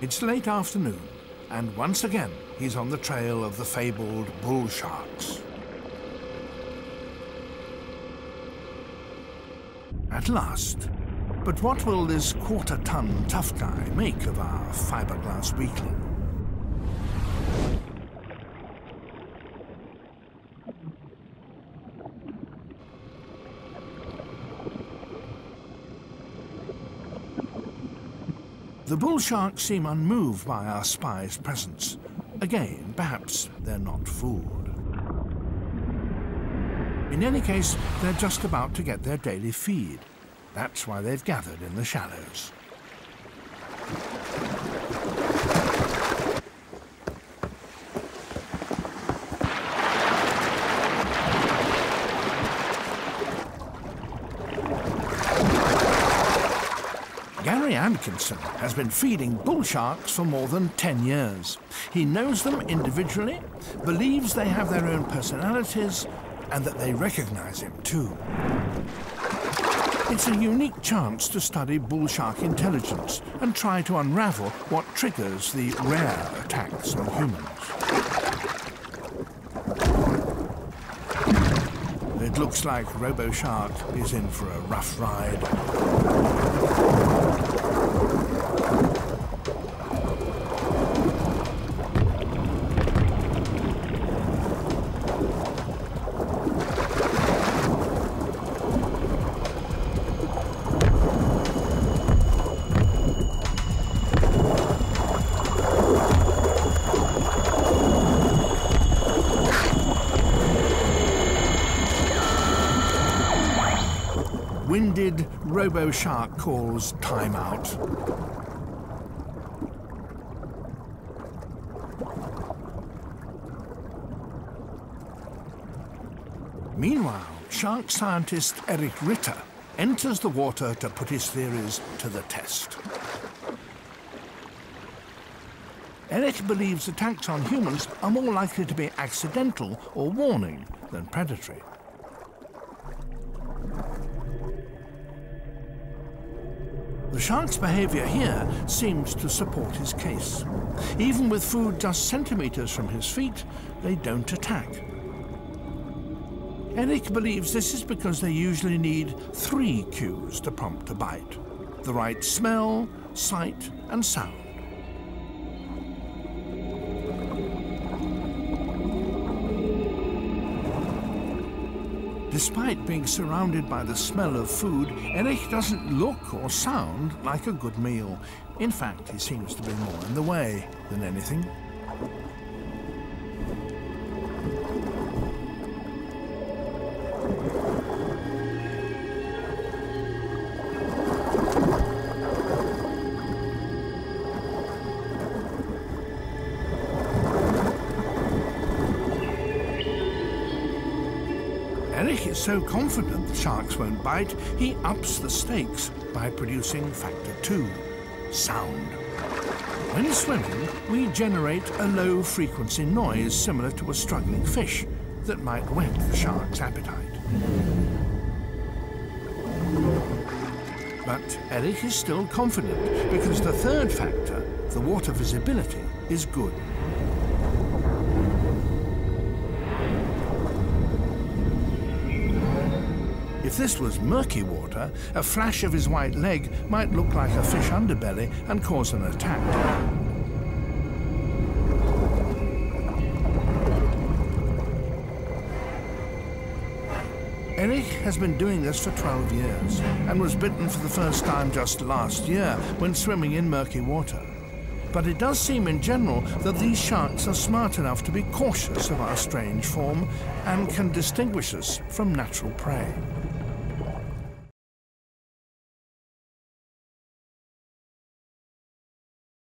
It's late afternoon, and once again he's on the trail of the fabled bull sharks. At last. But what will this quarter-ton tough guy make of our fiberglass weakling? The bull sharks seem unmoved by our spy's presence. Again, perhaps they're not fooled. In any case, they're just about to get their daily feed. That's why they've gathered in the shallows. Gary has been feeding bull sharks for more than 10 years. He knows them individually, believes they have their own personalities, and that they recognize him too. It's a unique chance to study bull shark intelligence and try to unravel what triggers the rare attacks on humans. It looks like RoboShark is in for a rough ride. Winded RoboShark calls timeout. Meanwhile, shark scientist Eric Ritter enters the water to put his theories to the test. Eric believes attacks on humans are more likely to be accidental or warning than predatory. The shark's behavior here seems to support his case. Even with food just centimeters from his feet, they don't attack. Eric believes this is because they usually need three cues to prompt a bite. The right smell, sight, and sound. Despite being surrounded by the smell of food, Eric doesn't look or sound like a good meal. In fact, he seems to be more in the way than anything. Is so confident the sharks won't bite, he ups the stakes by producing factor two, sound. When swimming, we generate a low-frequency noise similar to a struggling fish that might whet the shark's appetite. But Eric is still confident because the third factor, the water visibility, is good. This was murky water, a flash of his white leg might look like a fish underbelly and cause an attack. Eric has been doing this for 12 years and was bitten for the first time just last year when swimming in murky water. But it does seem in general that these sharks are smart enough to be cautious of our strange form and can distinguish us from natural prey.